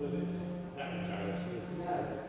the list. That would.